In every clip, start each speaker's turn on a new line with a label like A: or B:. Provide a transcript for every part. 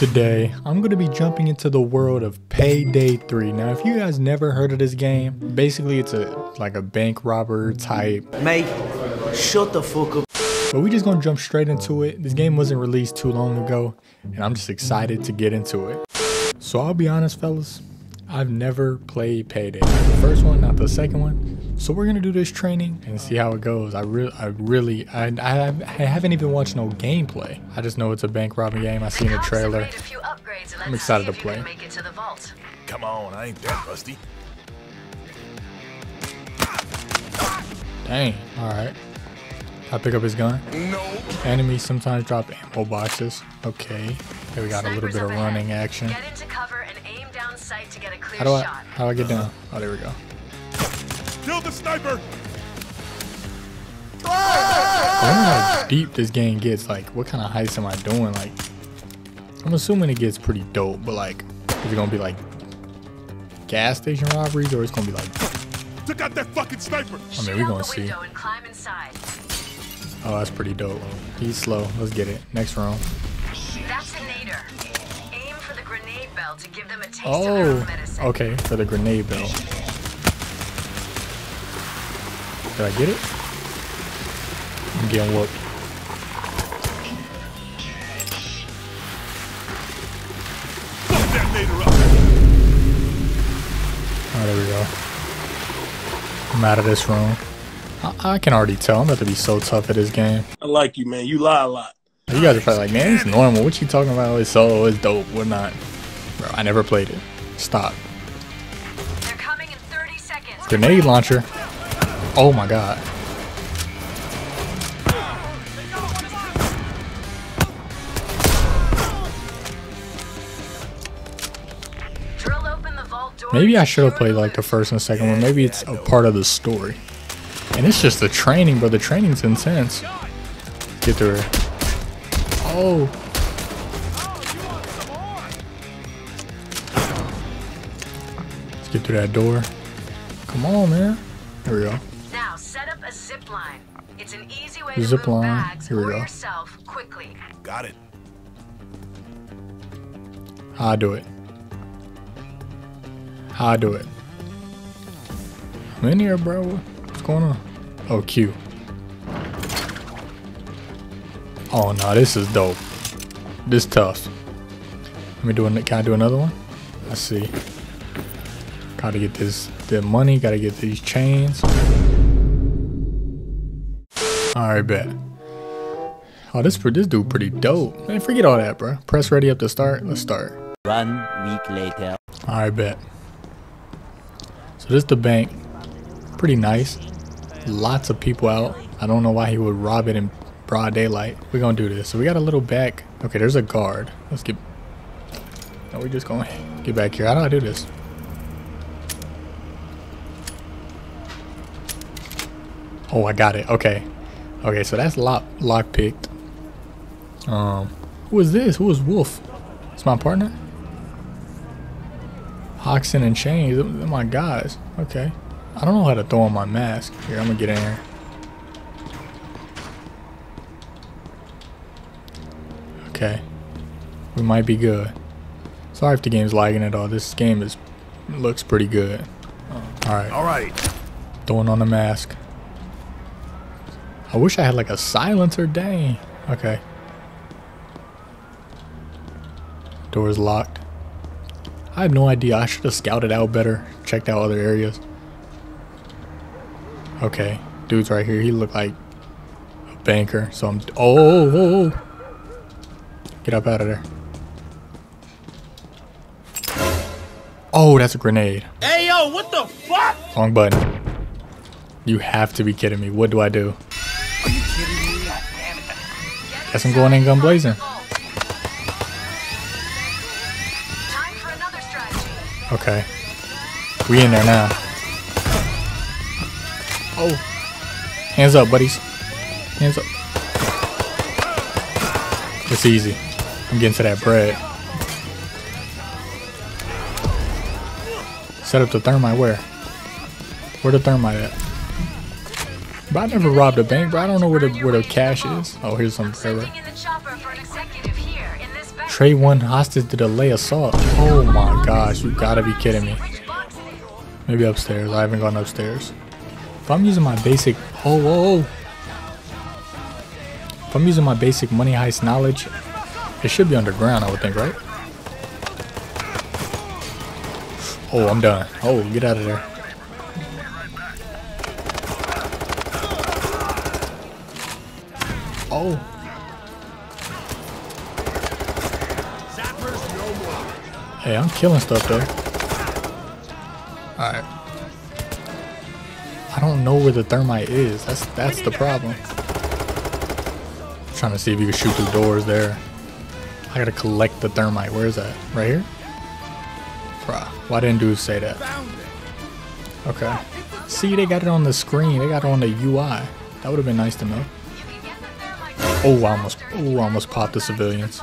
A: Today, I'm going to be jumping into the world of Payday 3. Now, if you guys never heard of this game, basically it's a like a bank robber type.
B: Mate, shut the fuck up.
A: But we just going to jump straight into it. This game wasn't released too long ago, and I'm just excited to get into it. So I'll be honest, fellas, I've never played Payday. The first one, not the second one. So we're gonna do this training and see how it goes. I really, I really, I, I, I haven't even watched no gameplay. I just know it's a bank robbing game. I seen a trailer. I'm excited to play.
C: Come on, I ain't that rusty.
A: Dang. All right. I pick up his gun.
C: No.
A: Enemies sometimes drop ammo boxes. Okay. Okay, we got a little bit of running action.
D: Get into cover and aim down sight to get a clear
A: How do I,
D: shot.
A: how do I get down? Oh, there we go.
C: Kill the sniper.
A: I wonder how deep this game gets. Like, what kind of heists am I doing? Like, I'm assuming it gets pretty dope, but like, is it gonna be like gas station robberies or it's gonna be like,
C: Took out that fucking sniper.
A: I mean, we
D: out
A: gonna see.
D: window and climb inside.
A: Oh, that's pretty dope. He's slow. Let's get it. Next round.
D: That's a nader. Aim for the grenade bell to give them a taste
A: Oh,
D: own medicine.
A: okay, for the grenade bell. Did I get it? I'm getting whooped.
C: Fuck that nader up.
A: Oh, there we go. I'm out of this room. I, I can already tell. I'm about to be so tough at this game.
B: I like you, man. You lie a lot.
A: You guys are probably like, man, it's normal. What you talking about? It's so, it's dope. What not? Bro, I never played it. Stop.
D: They're coming in 30 seconds.
A: Grenade launcher. Oh my god. Maybe I should have played like the first and second one. Maybe it's a part of the story. And it's just the training, bro. The training's intense. Get through it. Oh. Let's get through that door. Come on, man. Here we go.
D: Zip line. It's an easy way
A: Zip
D: to move
A: line.
D: bags
A: Here we go.
D: yourself quickly.
C: Got it.
A: How I do it. How I do it. I'm in here, bro. What's going on? Oh, Q. Oh no, this is dope. This tough. Let me do an, Can I do another one? Let's see. Gotta get this the money. Gotta get these chains. All right, bet. Oh, this this dude pretty dope. Man, forget all that, bro. Press ready up to start. Let's start.
E: One week later.
A: I bet. So this the bank. Pretty nice. Lots of people out. I don't know why he would rob it in broad daylight. We're gonna do this. So we got a little back. Okay, there's a guard. Let's get. No, we just gonna get back here. How do I do this? Oh, I got it. Okay. Okay, so that's lock lock picked. Um, who is this? Who is Wolf? It's my partner. Hoxton and Chains, they're my guys. Okay. I don't know how to throw on my mask. Here, I'm gonna get in here. Okay. We might be good. Sorry if the game's lagging at all. This game is looks pretty good. Alright,
C: All right.
A: throwing on the mask. I wish I had like a silencer, dang. Okay. Door's locked. I have no idea. I should have scouted out better. Checked out other areas. Okay. Dude's right here. He looked like a banker. So I'm... Oh. Get up out of there. Oh, that's a grenade.
B: Hey, yo, what the fuck?
A: Wrong button. You have to be kidding me. What do I do? Guess I'm going in gun blazing. Okay. We in there now. Oh. Hands up, buddies. Hands up. It's easy. I'm getting to that bread. Set up the thermite where? Where the thermite at? But I never robbed a bank, but I don't know where the where the cash is. Oh, here's some bread.
D: Sending in the chopper for an executive here in this bank.
A: Trey one hostage to delay assault. Oh my gosh, you gotta be kidding me. Maybe upstairs. I haven't gone upstairs. If I'm using my basic, oh, whoa. If I'm using my basic money heist knowledge, it should be underground, I would think, right? Oh, I'm done. Oh, get out of there. Oh. Hey, I'm killing stuff though. Alright. I don't know where the thermite is. That's that's the problem. trying to see if you can shoot through doors there. I gotta collect the thermite. Where is that? Right here? Bruh, why didn't dude say that? Okay. See, they got it on the screen. They got it on the UI. That would have been nice to know. Oh, almost, oh, almost popped the civilians.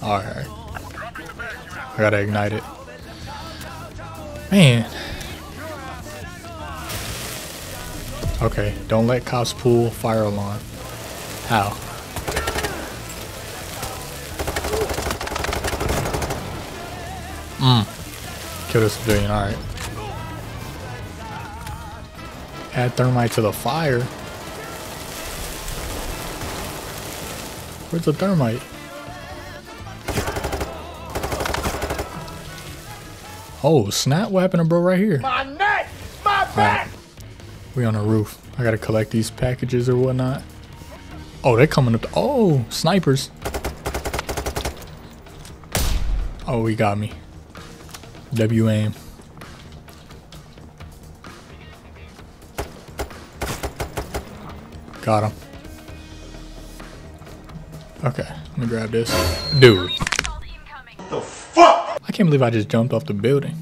A: All right. I gotta ignite it. Man. Okay, don't let cops pull fire alarm. How? Mm. Kill the civilian, alright. Add thermite to the fire. Where's the thermite? Oh, snap! What happened to bro right here?
B: My neck! My back!
A: We on the roof. I gotta collect these packages or whatnot. Oh, they're coming up. Oh, snipers. Oh, he got me. W aim. Got him. Okay, let me grab this. Dude.
B: The fuck?
A: I can't believe I just jumped off the building.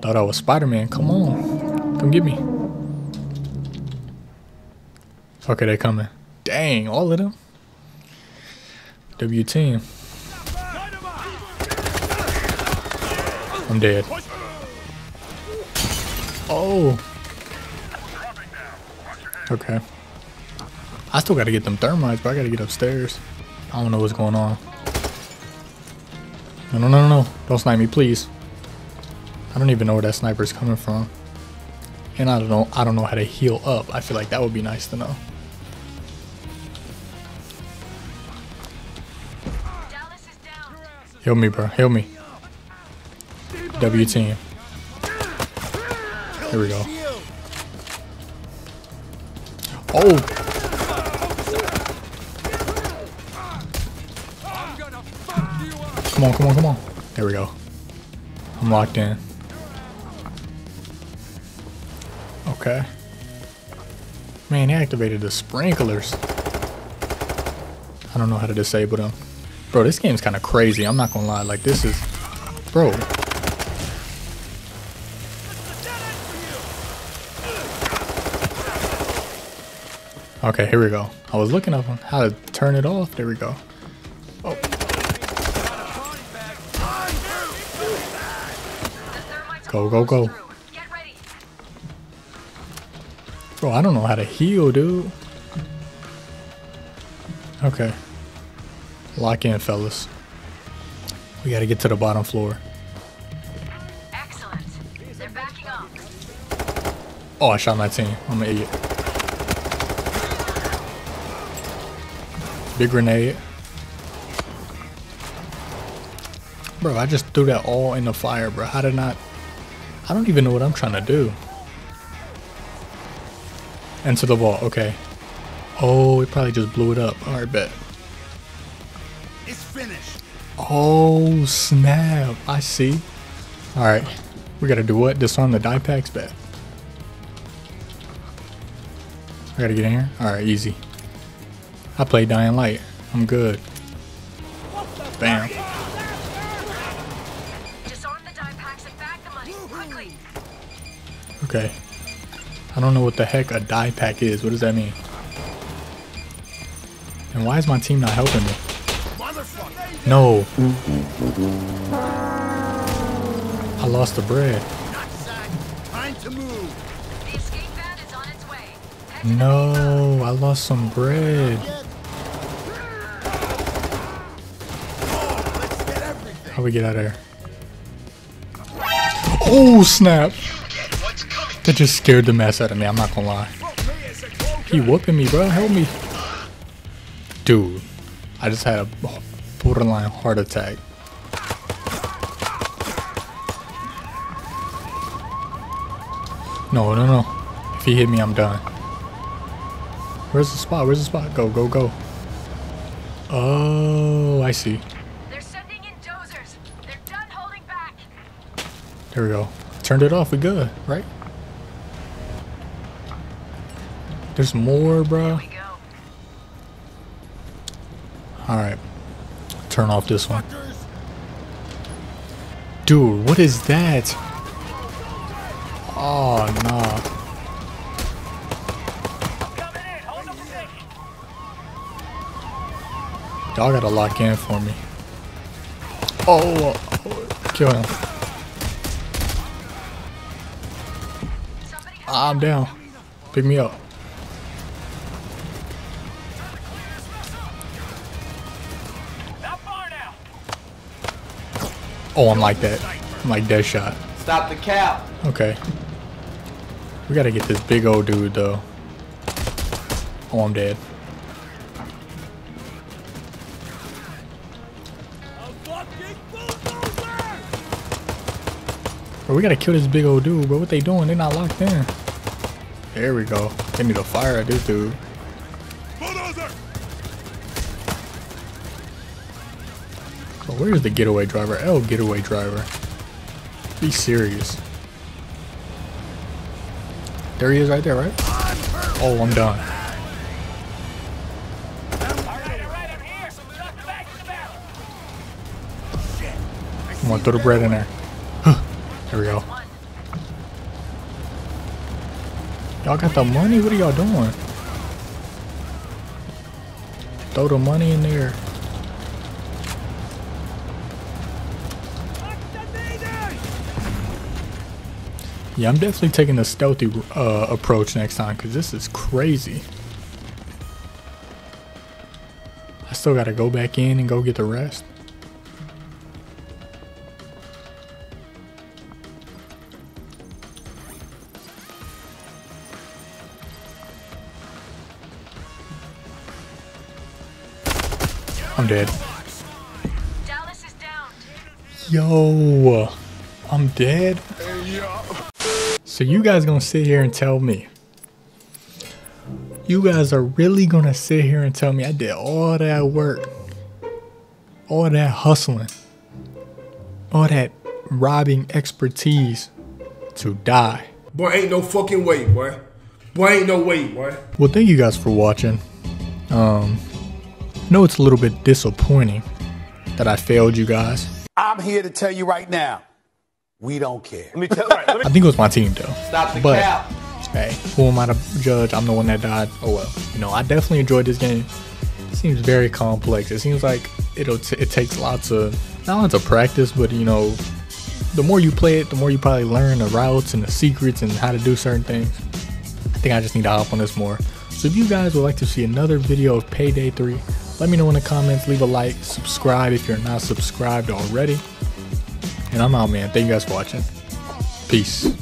A: Thought I was Spider-Man. Come on. Come get me. Okay, they coming. Dang, all of them. W team. I'm dead. Oh. Okay. I still gotta get them thermites, but I gotta get upstairs. I don't know what's going on. No, no, no, no, no. Don't snipe me, please. I don't even know where that sniper's coming from. And I don't know, I don't know how to heal up. I feel like that would be nice to know. Heal me, bro. Heal me. W team. Here we go. Oh! Come on, come on, come on. There we go. I'm locked in. Okay. Man, he activated the sprinklers. I don't know how to disable them. Bro, this game's kind of crazy. I'm not gonna lie. Like, this is... Bro. Okay, here we go. I was looking up on how to turn it off. There we go. Go, go, go. Bro, I don't know how to heal, dude. Okay. Lock in, fellas. We gotta get to the bottom floor.
D: Excellent. They're backing up.
A: Oh, I shot my team. I'm an idiot. Big grenade. Bro, I just threw that all in the fire, bro. How did not... I don't even know what I'm trying to do. Into the vault, okay. Oh, it probably just blew it up. Alright, bet.
C: It's finished.
A: Oh, snap. I see. Alright. We gotta do what? Disarm the dye packs? Bet. I gotta get in here? Alright, easy. I play Dying Light. I'm good. Bam. Okay. I don't know what the heck a dye pack is. What does that mean? And why is my team not helping me? No. I lost the bread. No, I lost some bread. How we get out of there? Oh snap! That just scared the mess out of me. I'm not gonna lie. He whooping me, bro. Help me, dude. I just had a borderline heart attack. No, no, no. If he hit me, I'm done. Where's the spot? Where's the spot? Go, go, go. Oh, I see.
D: They're sending in dozers. They're done holding back.
A: There we go. Turned it off. We good, right? There's more, bro.
D: We go.
A: Alright. Turn off this one. Dude, what is that? Oh, no. Y'all gotta lock in for me. Oh, oh, kill him. I'm down. Pick me up.
B: Not far now.
A: Oh, I'm like that. I'm like dead shot.
E: Stop the cap.
A: Okay. We gotta get this big old dude though. Oh, I'm dead. Bro, we gotta kill this big old dude, bro. What they doing? They're not locked in. There we go. They need to fire at this dude. Oh, Bro, where's the getaway driver? L getaway driver. Be serious. There he is right there, right? Oh, I'm done.
B: I'm
A: gonna throw the bread in there. There we go. Y'all got the money? What are y'all doing? Throw the money in there. Yeah, I'm definitely taking the stealthy uh, approach next time because this is crazy. I still gotta go back in and go get the rest. I'm dead.
D: Dallas is down.
A: Yo, I'm dead. So you guys gonna sit here and tell me? You guys are really gonna sit here and tell me I did all that work, all that hustling, all that robbing expertise to die?
F: Boy, ain't no fucking way, boy. Boy, ain't no way, boy.
A: Well, thank you guys for watching. Um, I know it's a little bit disappointing that I failed you guys.
C: I'm here to tell you right now, we don't care.
B: Let me tell right, let me
A: I think it was my team though.
E: Stop the
A: But-
E: cap.
A: Hey, who am I to judge? I'm the one that died. Oh well. You know, I definitely enjoyed this game. It seems very complex. It seems like it'll t- it takes lots of not lots of practice, but you know, the more you play it, the more you probably learn the routes and the secrets and how to do certain things. I think I just need to hop on this more. So if you guys would like to see another video of Payday 3, let me know in the comments. Leave a like, subscribe if you're not subscribed already. And I'm out, man. Thank you guys for watching. Peace.